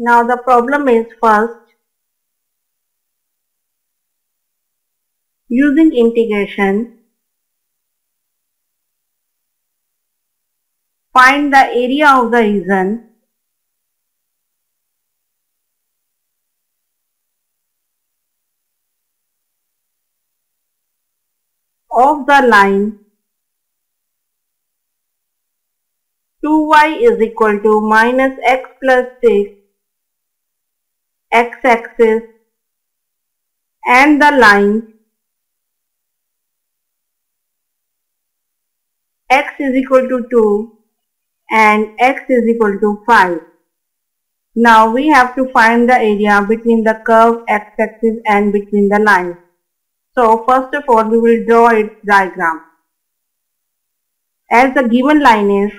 Now the problem is first using integration find the area of the region of the line 2y is equal to minus x plus 6 x-axis and the line x is equal to 2 and x is equal to 5. Now we have to find the area between the curve x-axis and between the lines. So first of all we will draw its diagram. As the given line is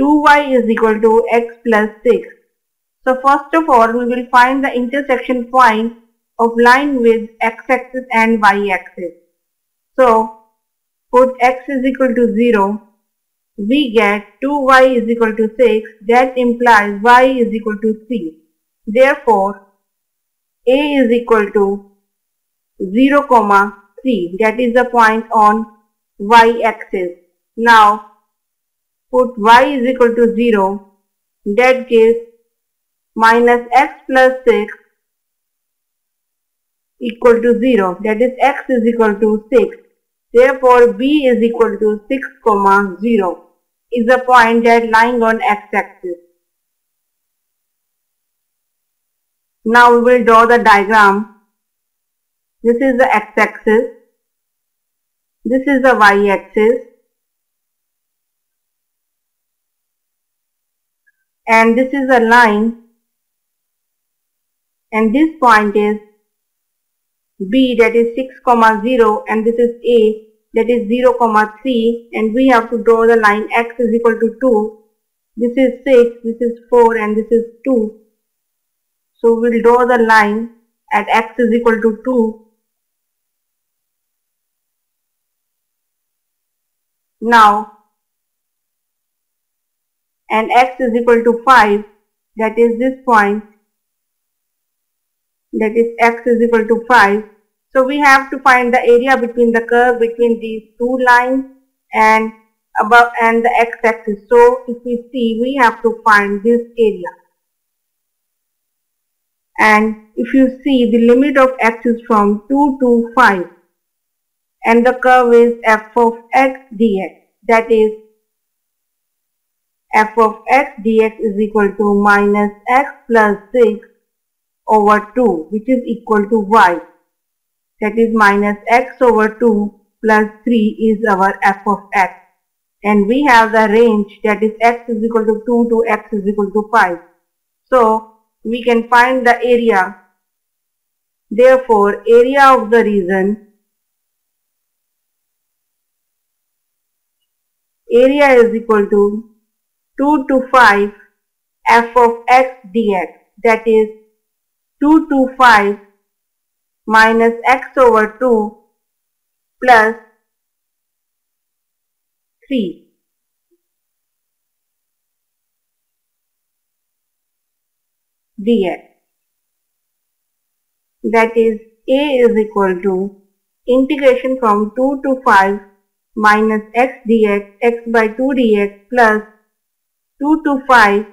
two y is equal to x plus 6. So first of all we will find the intersection point of line with x-axis and y-axis. So put x is equal to 0 we get 2y is equal to 6 that implies y is equal to 3. Therefore, a is equal to 0 comma 3 that is the point on y axis. Now put y is equal to 0 that gives minus x plus 6 equal to 0 that is x is equal to 6. Therefore, b is equal to 6 comma 0 is a point that lying on x-axis. Now we will draw the diagram. This is the x-axis. This is the y-axis. And this is a line. And this point is B that is 6 comma 0 and this is A that is 0 comma 3 and we have to draw the line x is equal to 2 this is 6 this is 4 and this is 2 so we'll draw the line at x is equal to 2 now and x is equal to 5 that is this point that is x is equal to 5 so we have to find the area between the curve between these two lines and above and the x-axis. So if we see we have to find this area. And if you see the limit of x is from 2 to 5 and the curve is f of x dx that is f of x dx is equal to minus x plus 6 over 2 which is equal to y that is minus x over 2 plus 3 is our f of x and we have the range that is x is equal to 2 to x is equal to 5. So we can find the area. Therefore area of the region area is equal to 2 to 5 f of x dx that is 2 to 5 minus x over 2 plus 3. dx. That is a is equal to integration from 2 to 5 minus x dx x by 2 dx plus 2 to 5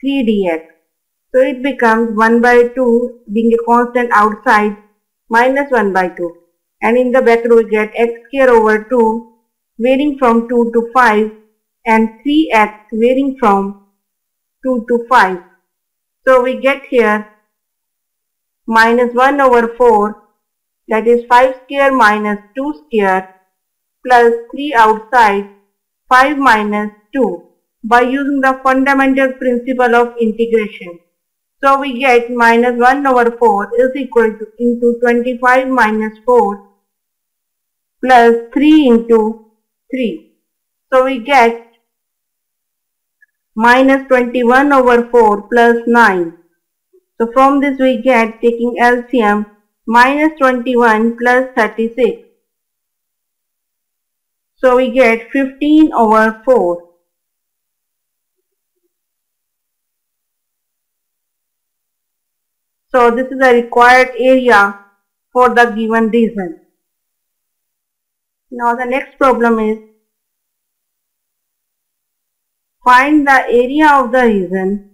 3 dx. So it becomes 1 by 2 being a constant outside minus 1 by 2 and in the bracket we get x square over 2 varying from 2 to 5 and 3x varying from 2 to 5. So we get here minus 1 over 4 that is 5 square minus 2 square plus 3 outside 5 minus 2 by using the fundamental principle of integration. So we get minus 1 over 4 is equal to into 25 minus 4 plus 3 into 3. So we get minus 21 over 4 plus 9. So from this we get taking LCM minus 21 plus 36. So we get 15 over 4. So this is the required area for the given region. Now the next problem is find the area of the region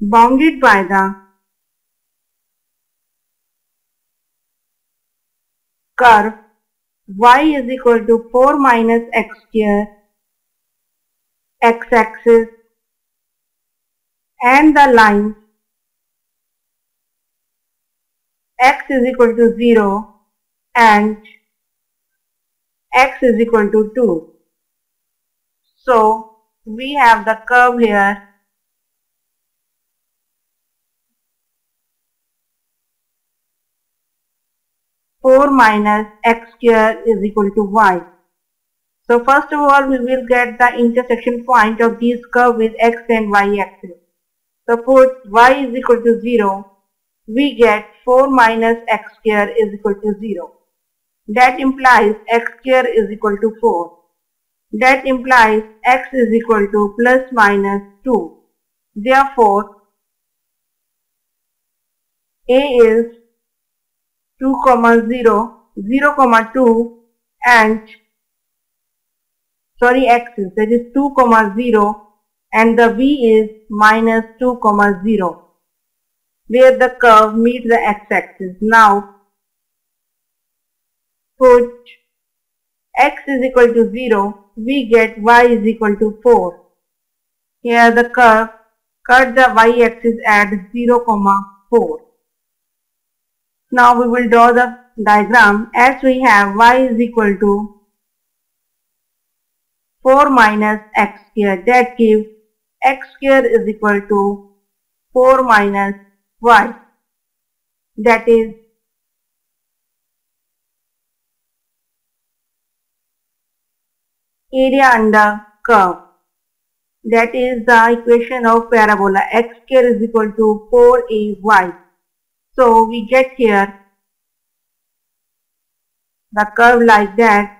bounded by the curve y is equal to 4 minus x square x-axis and the line x is equal to 0 and x is equal to 2. So we have the curve here 4 minus x square is equal to y. So first of all we will get the intersection point of these curve with x and y axis. Suppose y is equal to 0, we get 4 minus x square is equal to 0. That implies x square is equal to 4. That implies x is equal to plus minus 2. Therefore, A is 2 comma 0 0 comma 2 and sorry x is that is 2 comma 0 and the v is minus 2 comma 0 where the curve meets the x-axis. Now put x is equal to 0 we get y is equal to 4. Here the curve cut the y-axis at 0 comma 4. Now we will draw the diagram. As we have y is equal to 4 minus x square that gives x square is equal to 4 minus y. That is area under curve. That is the equation of parabola. X square is equal to 4ay so we get here the curve like that.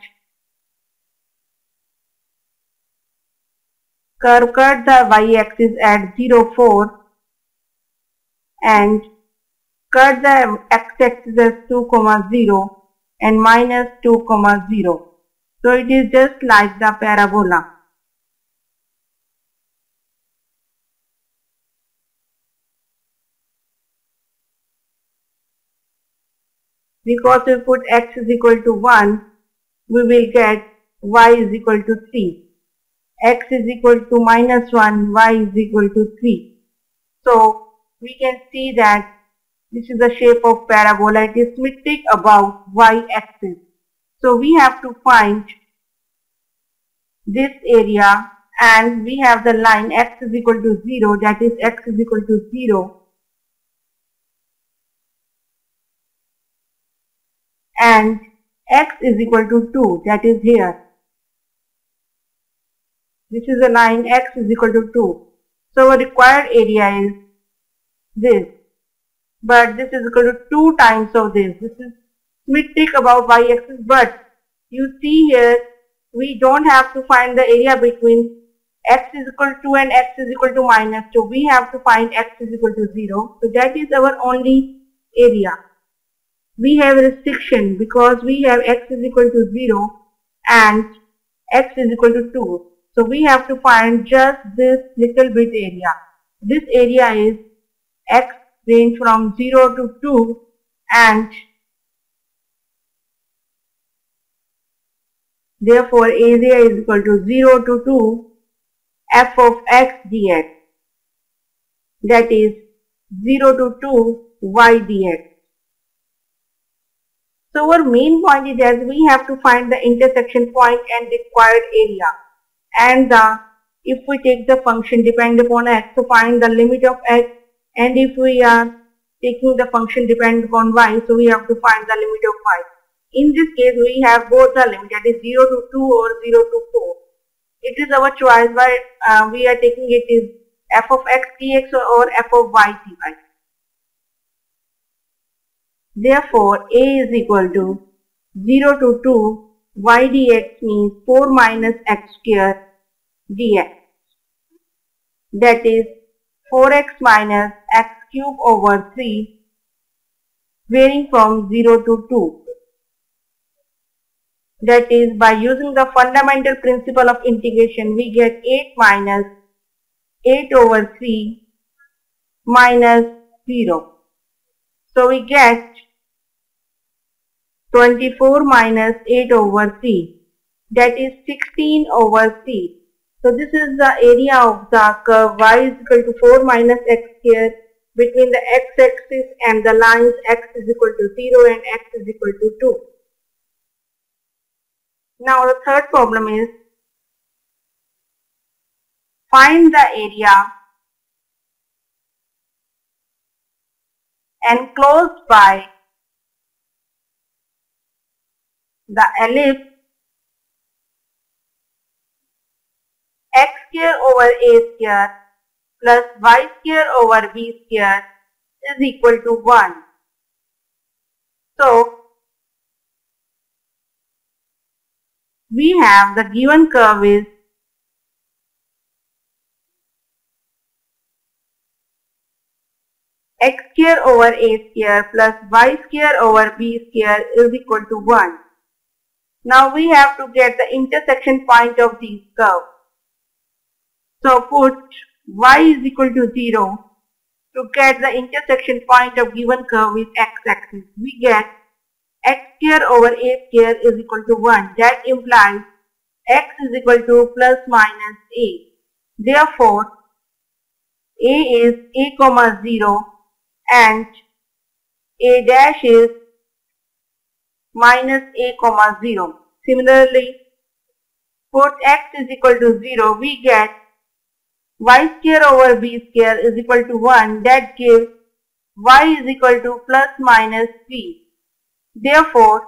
Curve cut the y-axis at 0, 4 and cut the x-axis as 2, comma 0 and minus 2, comma 0. So it is just like the parabola. Because we put x is equal to 1, we will get y is equal to 3. x is equal to minus 1, y is equal to 3. So, we can see that this is the shape of parabola. It is symmetric about y-axis. So, we have to find this area and we have the line x is equal to 0 that is x is equal to 0 and x is equal to 2 that is here. This is the line x is equal to 2. So our required area is this. But this is equal to 2 times of this. This is symmetric about y-axis but you see here we don't have to find the area between x is equal to and x is equal to minus 2. We have to find x is equal to 0. So that is our only area we have restriction because we have x is equal to 0 and x is equal to 2. So we have to find just this little bit area. This area is x range from 0 to 2 and therefore area is equal to 0 to 2 f of x dx that is 0 to 2 y dx. So our main point is that we have to find the intersection point and required area. And the, if we take the function depend upon x to find the limit of x and if we are taking the function depend upon y so we have to find the limit of y. In this case we have both the limit that is 0 to 2 or 0 to 4. It is our choice but uh, we are taking it is f of x dx or f of y dy. Therefore, a is equal to 0 to 2 y dx means 4 minus x square dx. That is 4x minus x cube over 3 varying from 0 to 2. That is by using the fundamental principle of integration we get 8 minus 8 over 3 minus 0. So we get 24 minus 8 over 3 that is 16 over 3. So this is the area of the curve y is equal to 4 minus x square between the x-axis and the lines x is equal to 0 and x is equal to 2. Now the third problem is find the area enclosed by the ellipse x square over a square plus y square over b square is equal to 1. So, we have the given curve is x square over a square plus y square over b square is equal to 1. Now we have to get the intersection point of these curves. So put y is equal to 0 to get the intersection point of given curve with x-axis. We get x square over a square is equal to 1. That implies x is equal to plus minus a. Therefore, a is a comma 0 and a dash is minus a comma 0. Similarly, put x is equal to 0, we get y square over b square is equal to 1 that gives y is equal to plus minus b. Therefore,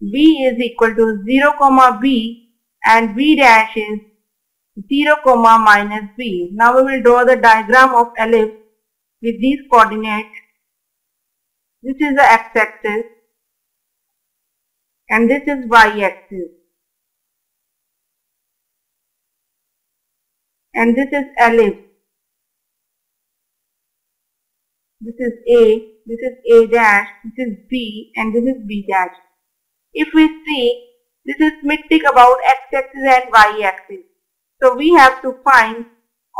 b is equal to 0 comma b and b dash is 0 comma minus b. Now we will draw the diagram of ellipse with these coordinates. This is the x-axis and this is y-axis. and this is ellipse. This is A, this is A dash, this is B and this is B dash. If we see, this is symmetric about x-axis and y-axis. So we have to find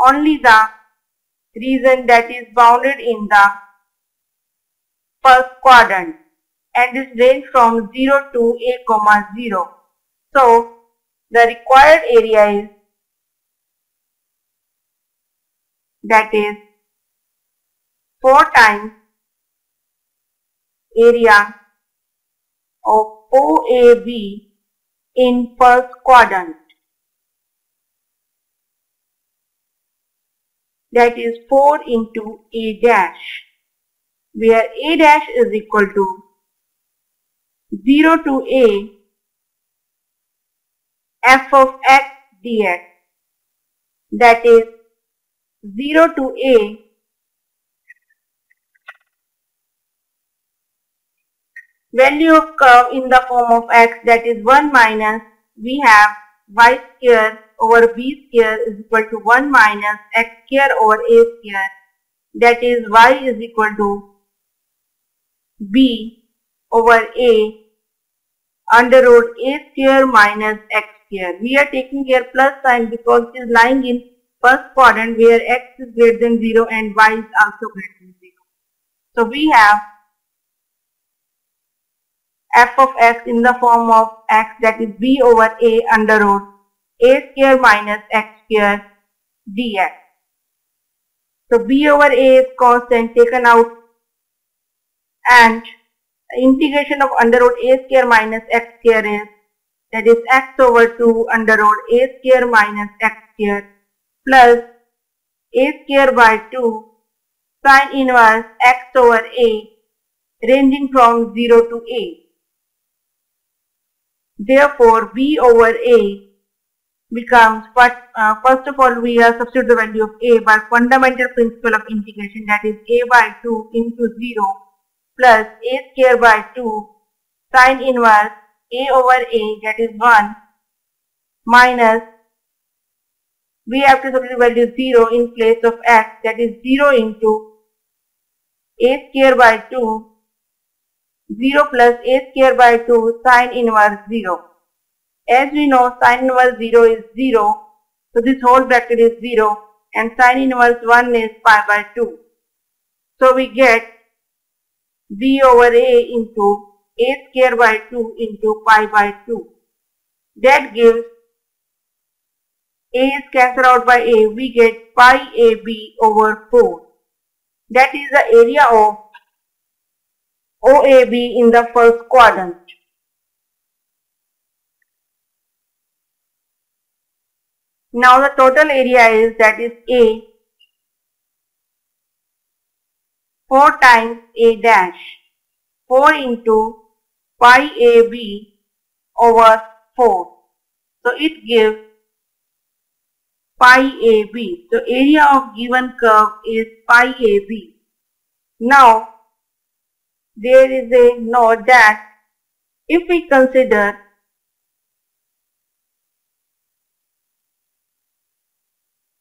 only the region that is bounded in the first quadrant and this range from 0 to a comma 0. So the required area is that is 4 times area of OAB in first quadrant. That is 4 into A dash where A dash is equal to 0 to A f of x dx that is 0 to a value of curve in the form of x that is 1 minus we have y square over b square is equal to 1 minus x square over a square that is y is equal to b over a under root a square minus x square. We are taking here plus sign because it is lying in first quadrant where x is greater than 0 and y is also greater than 0. So we have f of x in the form of x that is b over a under root a square minus x square dx. So b over a is constant taken out and integration of under root a square minus x square is that is x over 2 under root a square minus x square plus a square by 2 sine inverse x over a ranging from 0 to a. Therefore, b over a becomes, but uh, first of all we have substitute the value of a by fundamental principle of integration that is a by 2 into 0 plus a square by 2 sine inverse a over a that is 1 minus we have to substitute value 0 in place of x that is 0 into a square by 2 0 plus a square by 2 sine inverse 0. As we know sine inverse 0 is 0 so this whole bracket is 0 and sine inverse 1 is pi by 2. So we get b over a into a square by 2 into pi by 2. That gives a is cancelled out by a, we get pi ab over 4. That is the area of OAB in the first quadrant. Now the total area is that is A 4 times A dash 4 into pi AB over 4. So it gives pi AB. So area of given curve is pi AB. Now there is a note that if we consider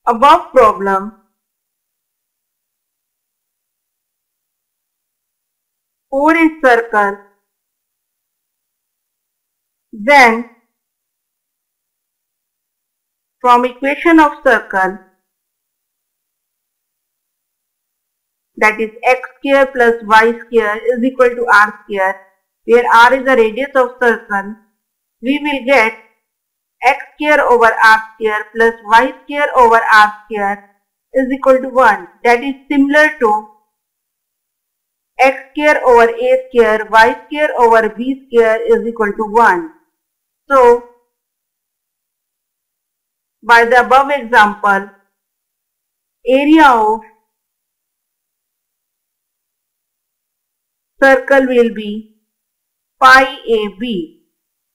above problem for a circle then from equation of circle that is x square plus y square is equal to r square where r is the radius of circle we will get x square over r square plus y square over r square is equal to 1 that is similar to x square over a square y square over b square is equal to 1. So by the above example, area of circle will be pi AB.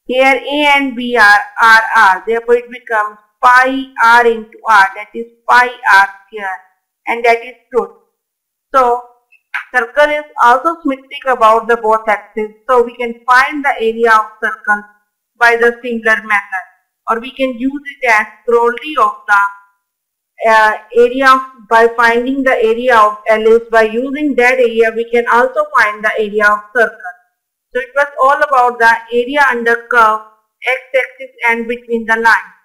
Here A and B are R R. Therefore it becomes pi R into R that is pi R square and that is truth. So circle is also symmetric about the both axes. So we can find the area of circle by the similar method or we can use it as corollary of the uh, area of, by finding the area of ellipse by using that area we can also find the area of circle. So it was all about the area under curve x-axis and between the lines.